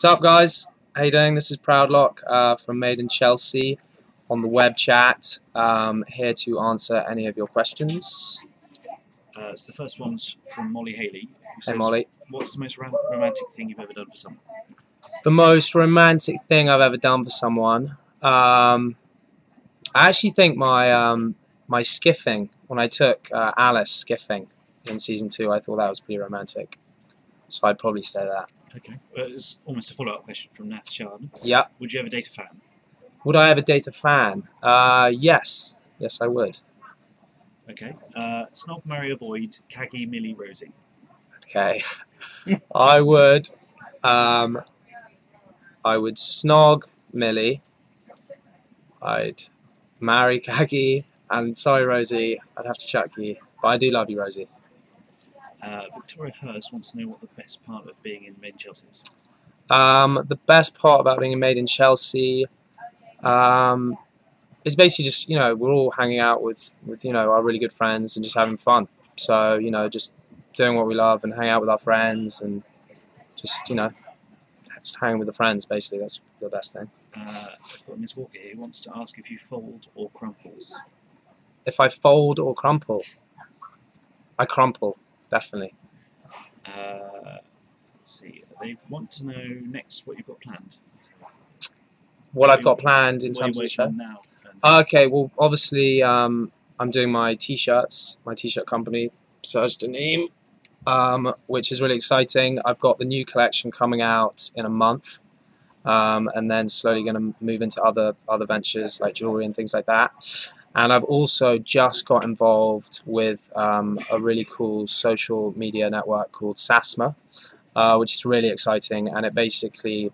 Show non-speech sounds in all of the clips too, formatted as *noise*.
What's up, guys? How you doing? This is Proudlock uh, from Made in Chelsea on the web chat. Um, here to answer any of your questions. Uh, so the first one's from Molly Haley. who Hey, says, Molly. What's the most rom- romantic thing you've ever done for someone? The most romantic thing I've ever done for someone. Um, I actually think my um, my skiffing when I took uh, Alice skiffing in season two. I thought that was pretty romantic. So I'd probably say that. Okay. Well, it's almost a follow-up question from Nath Shan. Yeah. Would you ever date a fan? Would I ever date a fan? Uh, yes. Yes, I would. Okay. Uh, snob, marry, avoid, Caggie, Millie, Rosie. Okay. *laughs* I would um I would snog Millie. I'd marry Caggie and sorry Rosie, I'd have to chuck you. But I do love you, Rosie. Uh, Victoria Hurst wants to know what the best part of being in Made in Chelsea is. Um the best part about being made in Chelsea um is basically just, you know, we're all hanging out with, with you know, our really good friends and just having fun. So, you know, just doing what we love and hang out with our friends and just, you know, just hanging with the friends basically. That's the best thing. Uh, I've got Ms. Walker here who wants to ask if you fold or crumples. if I fold or crumple, I crumple, definitely. Uh, let's see. They want to know next what you've got planned. So, What I've got planned in terms of the show. now? And, Okay, well, obviously, um, I'm doing my t-shirts, my t-shirt company, Serge DeNimes, um, which is really exciting. I've got the new collection coming out in a month, um, and then slowly going to move into other other ventures like jewelry and things like that. And I've also just got involved with um, a really cool social media network called Sasma, uh, which is really exciting, and it basically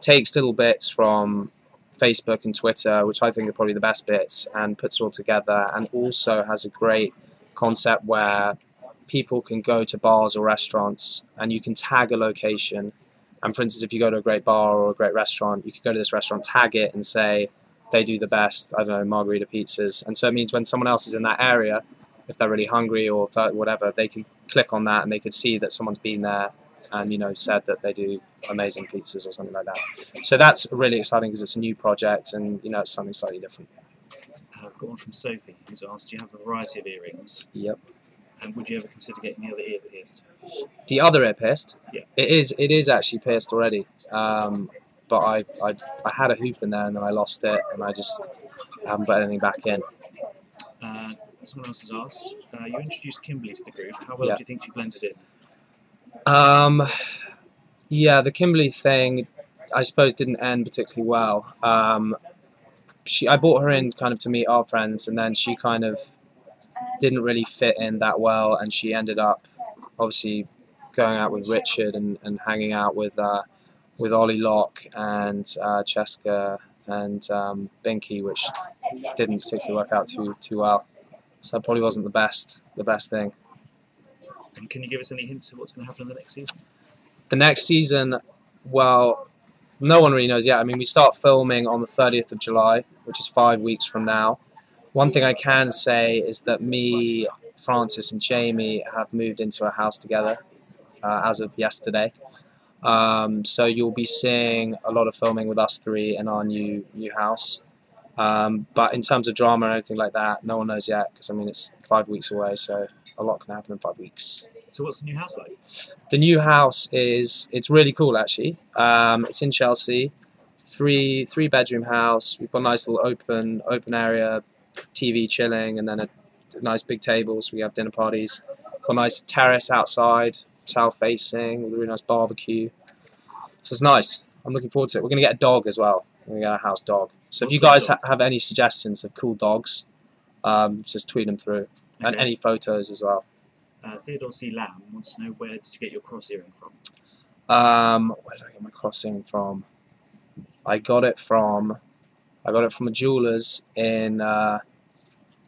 takes little bits from Facebook and Twitter, which I think are probably the best bits, and puts it all together. And also has a great concept where people can go to bars or restaurants and you can tag a location. And for instance, if you go to a great bar or a great restaurant, you could go to this restaurant, tag it, and say they do the best, I don't know, margarita pizzas. And so it means when someone else is in that area, if they're really hungry or whatever, they can click on that and they could see that someone's been there and you know said that they do amazing pizzas or something like that. So that's really exciting because it's a new project and you know it's something slightly different. uh, I've got one from Sophie who's asked, do you have a variety of earrings? Yep. And would you ever consider getting the other ear pierced? The other ear pierced. Yeah. It is. It is actually pierced already. Um, but I, I I had a hoop in there and then I lost it and I just haven't put anything back in. Uh, someone else has asked, uh, you introduced Kimberly to the group. How well Yeah. do you think she blended in? Um, yeah, the Kimberly thing, I suppose, didn't end particularly well. Um, she, I brought her in kind of to meet our friends, and then she kind of didn't really fit in that well, and she ended up obviously going out with Richard and, and hanging out with uh, with Ollie Locke and uh, Cheska and um, Binky, which didn't particularly work out too too well. So it probably wasn't the best the best thing. And can you give us any hints of what's going to happen in the next season? the next season, well, no one really knows yet. I mean, we start filming on the 30th of July, which is five weeks from now. One thing I can say is that me, Francis, and Jamie have moved into a house together uh, as of yesterday. Um, so you'll be seeing a lot of filming with us three in our new new house. Um, but in terms of drama or anything like that, no one knows yet because I mean it's five weeks away, so a lot can happen in five weeks. So what's the new house like? The new house is it's really cool actually. Um, it's in Chelsea, three three bedroom house. We've got a nice little open open area, TV chilling, and then a, nice big table so we have dinner parties. Got a nice terrace outside, south facing, with a really nice barbecue. So it's nice. I'm looking forward to it. We're gonna get a dog as well. We're gonna get a house dog. So if you guys ha- have any suggestions of cool dogs, um, just tweet them through, and any photos as well. Uh, Theodore C. Lamb wants to know where did you get your cross earring from? Um, where did I get my crossing from? I got it from, I got it from a jewelers in uh,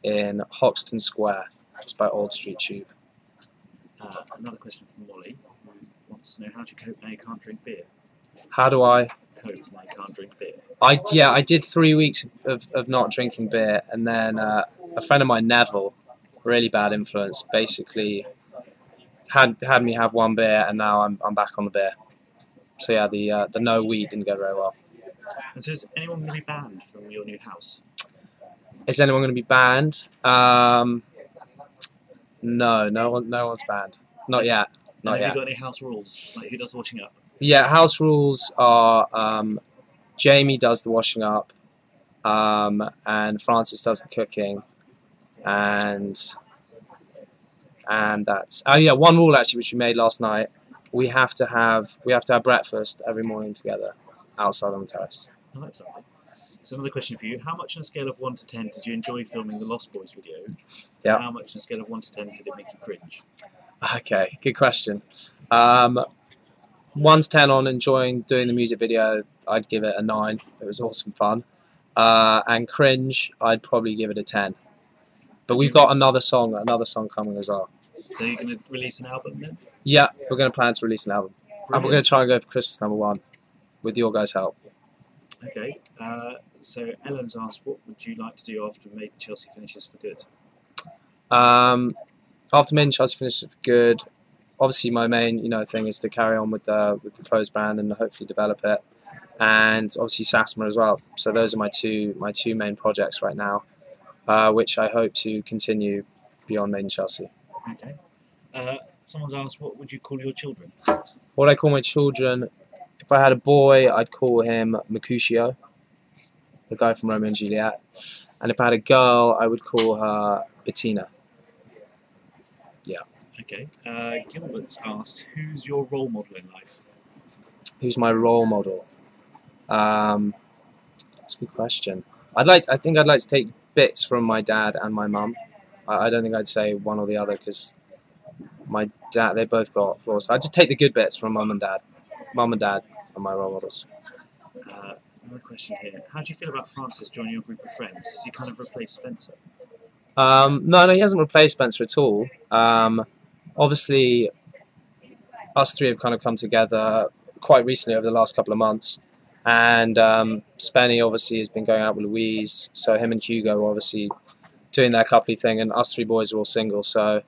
in Hoxton Square, just by Old Street Tube. Uh, another question from Molly who wants to know how do you cope now you can't drink beer? How do I? Cope now you can't drink beer. I yeah, I did three weeks of, of not drinking beer, and then uh, a friend of mine, Neville, really bad influence, basically had had me have one beer, and now I'm I'm back on the beer. so yeah, the uh, the no weed didn't go very well. And so, is anyone going to be banned from your new house? Is anyone going to be banned? Um, no, no one, no one's banned. Not yet. Not have yet. you got any house rules? Like, who does the washing up? Yeah, house rules are um, Jamie does the washing up, um, and Francis does the cooking, and and that's oh yeah, one rule actually which we made last night. We have to have we have to have breakfast every morning together outside on the terrace. Oh. So another question for you: How much on a scale of one to ten did you enjoy filming the Lost Boys video? Yeah. How much on a scale of one to ten did it make you cringe? Okay, good question. Um, one to ten on enjoying doing the music video, I'd give it a nine. It was awesome fun. Uh, and cringe, I'd probably give it a ten. But we've got another song, another song coming as well. So you're going to release an album then? Yeah, we're going to plan to release an album, and we're going to try and go for Christmas number one, with your guys' help. Okay. Uh, so Ellen's asked, what would you like to do after maybe Chelsea finishes for good? Um, after Made in Chelsea finishes for good, obviously my main you know thing is to carry on with the with the clothes brand and hopefully develop it, and obviously Sasma as well. So those are my two my two main projects right now, uh, which I hope to continue beyond Made in Chelsea. Okay. Uh, someone's asked, what would you call your children? What I call my children, if I had a boy, I'd call him Mercutio, the guy from Romeo and Juliet, and if I had a girl, I would call her Bettina. Yeah. Okay. Uh, Gilbert's asked, who's your role model in life? who's my role model? Um, that's a good question. I'd like. I think I'd like to take bits from my dad and my mum. I, I don't think I'd say one or the other because my dad. They both got flaws. I'd just take the good bits from mum and dad. Mum and dad are my role models. Uh, another question here. How do you feel about Francis joining your group of friends? Has he kind of replaced Spencer? Um, no, no, he hasn't replaced Spencer at all. Um, obviously, us three have kind of come together quite recently over the last couple of months. And um, Spenny obviously has been going out with Louise, so him and Hugo are obviously doing their coupley thing, and us three boys are all single. So,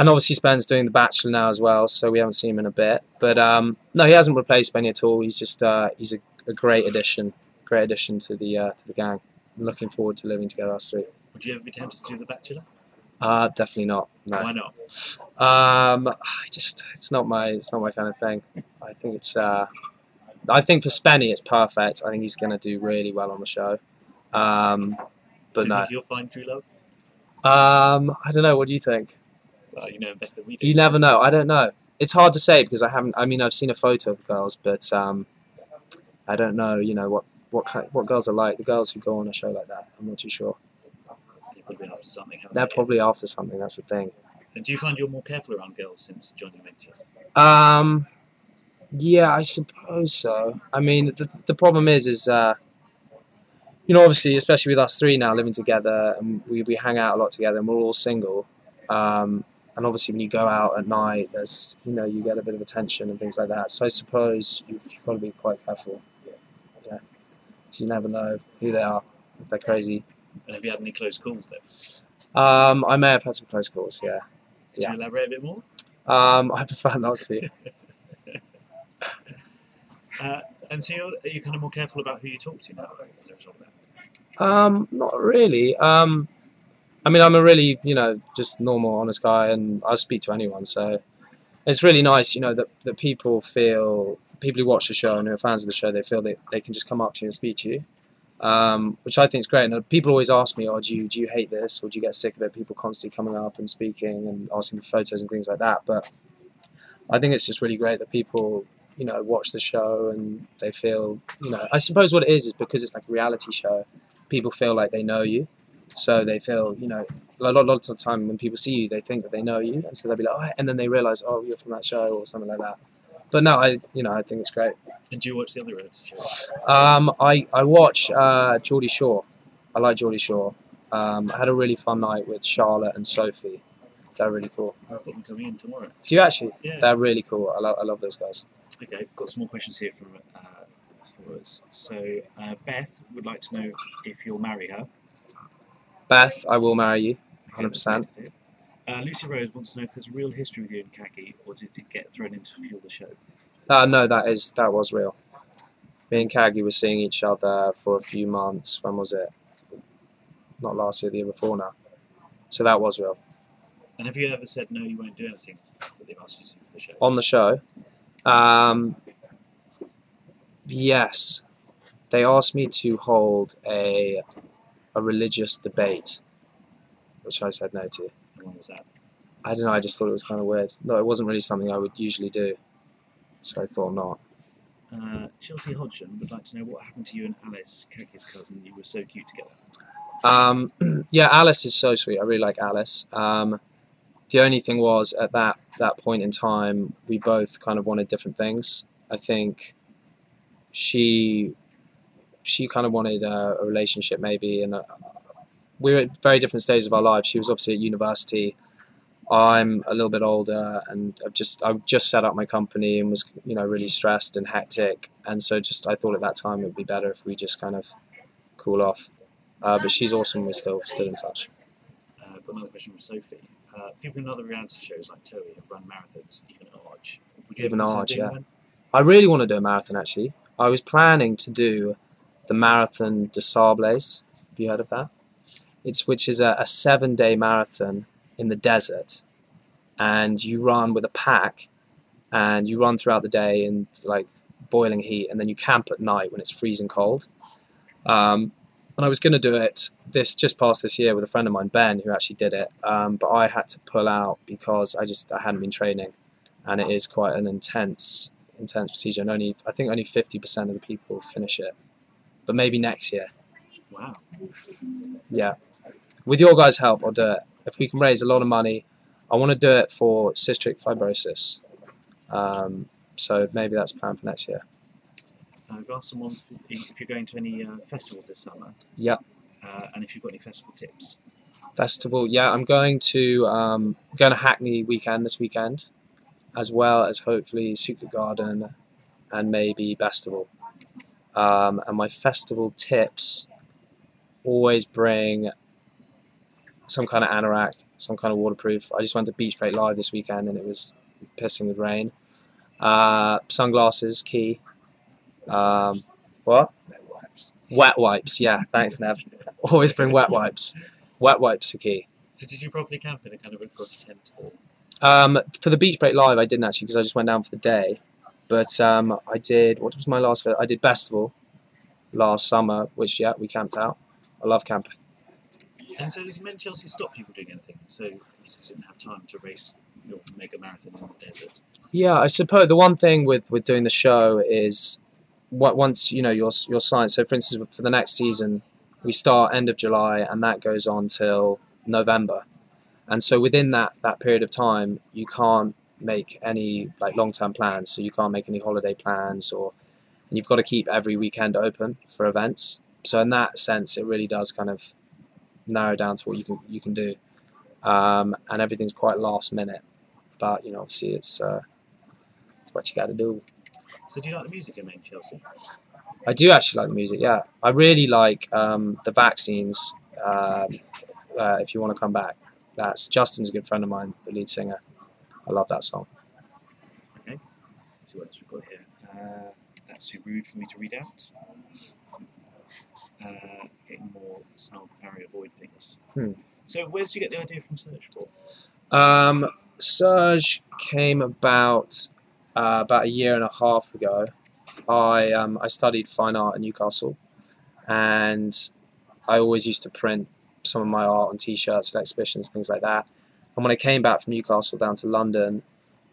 and obviously Spen's doing The Bachelor now as well, so we haven't seen him in a bit. But um, no, he hasn't replaced Spenny at all. He's just uh, he's a, a great addition, great addition to the uh, to the gang. I'm looking forward to living together, us three. Would you ever be tempted to do The Bachelor? Uh, definitely not. No. Why not? Um, I just it's not my it's not my kind of thing. I think it's uh, I think for Spenny it's perfect. I think he's going to do really well on the show. Um, but do you no, think you'll find true love? um, I don't know. What do you think? Well, you know better than we do. You never know. I don't know. It's hard to say because I haven't. I mean, I've seen a photo of the girls, but um, I don't know. You know what what kind, what girls are like. The girls who go on a show like that. I'm not too sure. They've probably been after something. They're they? probably after something. That's the thing. And do you find you're more careful around girls since joining Ventures? Um, yeah, I suppose so. I mean, the, the problem is, is uh, you know, obviously, especially with us three now living together, and we, we hang out a lot together, and we're all single. Um, and obviously, when you go out at night, there's you know you get a bit of attention and things like that. So I suppose you've, you've got to be quite careful. Yeah, 'Cause you never know who they are if they're crazy. And have you had any close calls then? Um, I may have had some close calls. Yeah. Could Yeah. you elaborate a bit more? Um, I prefer not to. *laughs* Uh, and so you're, are you kind of more careful about who you talk to now as a result of? Um, not really. Um, I mean, I'm a really, you know, just normal, honest guy, and I'll speak to anyone. So it's really nice, you know, that, that people feel, people who watch the show and who are fans of the show, they feel that they can just come up to you and speak to you, um, which I think is great. And people always ask me, oh, do you, do you hate this? Or do you get sick of it? People constantly coming up and speaking and asking for photos and things like that. But I think it's just really great that people, you know, watch the show and they feel, you know, I suppose what it is is because it's like a reality show people feel like they know you. So they feel, you know, a lot, lots of the time when people see you, they think that they know you, and so they'll be like, oh, and then they realize, oh, you're from that show or something like that. But no, I, you know, I think it's great. And do you watch the other reality shows? Um, I, I watch uh, Geordie Shore. I like Geordie Shore. Um, I had a really fun night with Charlotte and Sophie. They're really cool. I've got them coming in tomorrow. Do you actually? Yeah. They're really cool. I love, I love those guys. Okay, got some more questions here from uh, followers. So uh, Beth would like to know if you'll marry her. Beth, I will marry you. 100%. great. Uh, Lucy Rose wants to know if there's a real history with you and Caggie, or did it get thrown in to fuel the show? Uh, no, that is that was real. Me and Caggie were seeing each other for a few months. When was it? Not last year, the year before now. So that was real. And have you ever said no, you won't do anything that they've asked you to do for the show? On the show, um, yes, they asked me to hold a a religious debate, which I said no to. And when was that? I don't know. I just thought it was kind of weird. No, it wasn't really something I would usually do, so I thought not. Uh, Chelsea Hodgson would like to know what happened to you and Alice, Caggie's cousin. You were so cute together. Um, *clears throat* yeah, Alice is so sweet. I really like Alice. Um, the only thing was at that that point in time, we both kind of wanted different things. I think she she kind of wanted a, a relationship maybe, and uh we were at very different stages of our lives. She was obviously at university. I'm a little bit older, and I've just I just set up my company and was you know really stressed and hectic, and so just I thought at that time it would be better if we just kind of cool off. Uh, but she's awesome. We're still still in touch. Uh, got another question from Sophie. Uh, people in other reality shows like TOWIE have run marathons, even at Arg. Would you Even Arg, yeah. one? I really want to do a marathon actually. I was planning to do the Marathon des Sables. Have you heard of that? It's which is a, a seven day marathon in the desert, and you run with a pack, and you run throughout the day in like boiling heat, and then you camp at night when it's freezing cold. Um, and I was going to do it this just past this year with a friend of mine, Ben, who actually did it, um, but I had to pull out because I just I hadn't been training, and it is quite an intense intense procedure, and only I think only fifty percent of the people finish it. But maybe next year, Wow. yeah. With your guys' help, I'll do it. If we can raise a lot of money, I want to do it for cystic fibrosis. Um, so maybe that's planned for next year. Uh, I've asked someone if if you're going to any uh, festivals this summer, Yeah, uh, and if you've got any festival tips. festival. Yeah, I'm going to um, going to Hackney weekend this weekend, as well as hopefully Secret Garden, and maybe Bestival. Um, and my festival tips always bring some kind of anorak, some kind of waterproof. I just went to Beach Break Live this weekend and it was pissing with rain. Uh, sunglasses, key. Um, what? Wet wipes, yeah. Thanks, Nev. Always bring wet wipes. Wet wipes are key. So did you properly camp in a kind of a tent? Um, for the Beach Break Live, I didn't actually because I just went down for the day. But um, I did. What was my last? I did Bestival last summer, which yeah, we camped out. I love camping. And so does it mean Chelsea stopped you from doing anything? So you you didn't have time to race your mega marathon in the desert. Yeah, I suppose the one thing with with doing the show is what once you know your your science. So for instance, for the next season, we start end of July and that goes on till November, and so within that that period of time, you can't make any like long term plans. So you can't make any holiday plans or and you've got to keep every weekend open for events. So in that sense, it really does kind of narrow down to what you can you can do, um, and everything's quite last minute. But you know, obviously, it's uh, it's what you got to do. So do you like the music you made, Chelsea? I do actually like the music. Yeah, I really like um, the vaccines. Um, uh, if you want to come back, that's Justin's a good friend of mine, the lead singer. I love that song. Let's see what else we've got here. Uh, that's too rude for me to read out. Uh, getting more snog, marry, avoid things. Hmm. So where did you get the idea from Search for? Um, Serge came about uh, about a year and a half ago. I um, I studied fine art at Newcastle, and I always used to print some of my art on T-shirts and exhibitions, things like that. And when I came back from Newcastle down to London,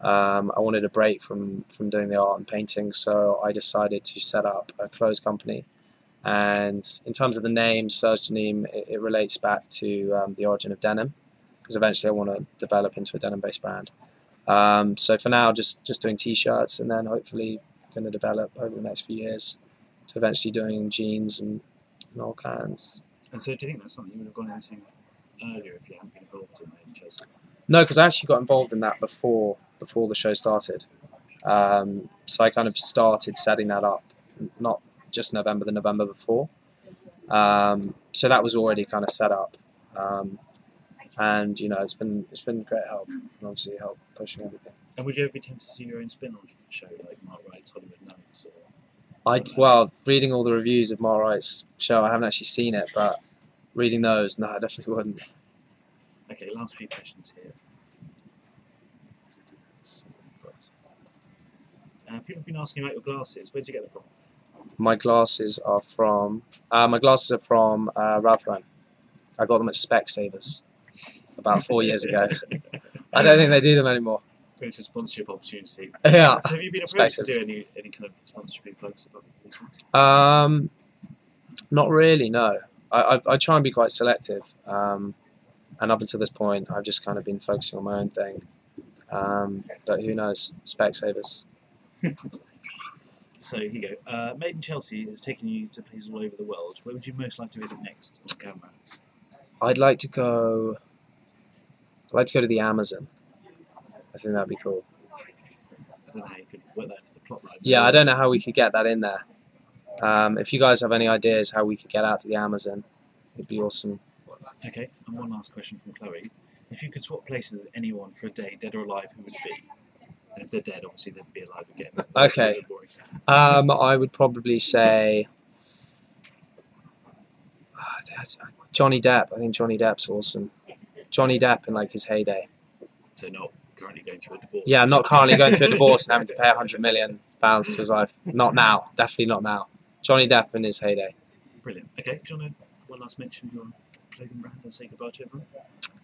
um, I wanted a break from from doing the art and painting, so I decided to set up a clothes company. And in terms of the name, Serge DeNimes, it, it relates back to um, the origin of denim because eventually I want to develop into a denim-based brand. Um, so for now, just just doing t-shirts, and then hopefully going to develop over the next few years to eventually doing jeans and, and all kinds. And so do you think that's something you would have gone into earlier if you hadn't been involved in it? No, because I actually got involved in that before before the show started. Um, so I kind of started setting that up, not just November, the November before. Um, so that was already kind of set up. Um, and you know, it's been it's been great help, and obviously help pushing everything. And would you ever be tempted to do your own spin-off show like Mark Wright's Hollywood Nights? Or I well, reading all the reviews of Mark Wright's show, I haven't actually seen it, but reading those, no, I definitely wouldn't. Okay, last few questions here. Uh, people have been asking about your glasses. Where did you get them from? My glasses are from. Uh, my glasses are from uh, Ralph Lauren. I got them at Specsavers about four years ago. I don't think they do them anymore. It's a sponsorship opportunity. Yeah. So have you been approached to do any, any kind of sponsorship plugs above these ones? Um, not really. No. I, I, I try and be quite selective. Um, and up until this point, I've just kind of been focusing on my own thing. Um, but who knows? Specsavers. *laughs* So here you go. Uh, Made in Chelsea has taken you to places all over the world. Where would you most like to visit next on camera? I'd like to go. I'd like to go to the Amazon. I think that'd be cool. I don't know how you could work that into the plot line. Yeah, I don't know how we could get that in there. Um, if you guys have any ideas how we could get out to the Amazon, it'd be awesome. Okay, and one last question from Chloe. If you could swap places with anyone for a day, dead or alive, who would it be? And if they're dead, obviously they'd be alive again. Okay. Um, I would probably say Ah, that's- Johnny Depp. I think Johnny Depp's awesome. Johnny Depp in like his heyday. So not currently going through a divorce. Yeah, not currently going through a divorce and having to pay *laughs* hundred million pounds to his wife. Not now. Definitely not now. Johnny Depp in his heyday. Brilliant. Okay, do you want to one last mention of your clothing brand and say goodbye to everyone?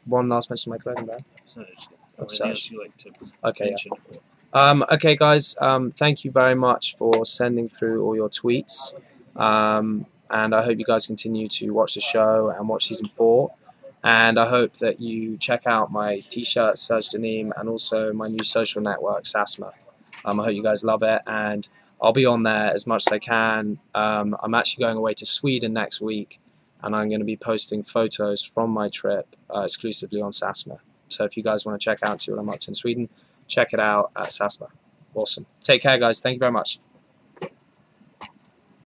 One last mention of my clothing brand. Serge. Anything you like to Okay. Yeah. mention? Or- Um, okay, guys. Um, thank you very much for sending through all your tweets. Um, and I hope you guys continue to watch the show and watch season four. And I hope that you check out my t-shirt, Serge DeNimes, and also my new social network, Sasma. Um, I hope you guys love it, and I'll be on there as much as I can. Um, I'm actually going away to Sweden next week, and I'm going to be posting photos from my trip uh, exclusively on Sasma. So if you guys want to check out and see what I'm up to in Sweden, check it out at Sasma. Awesome. Take care, guys. Thank you very much.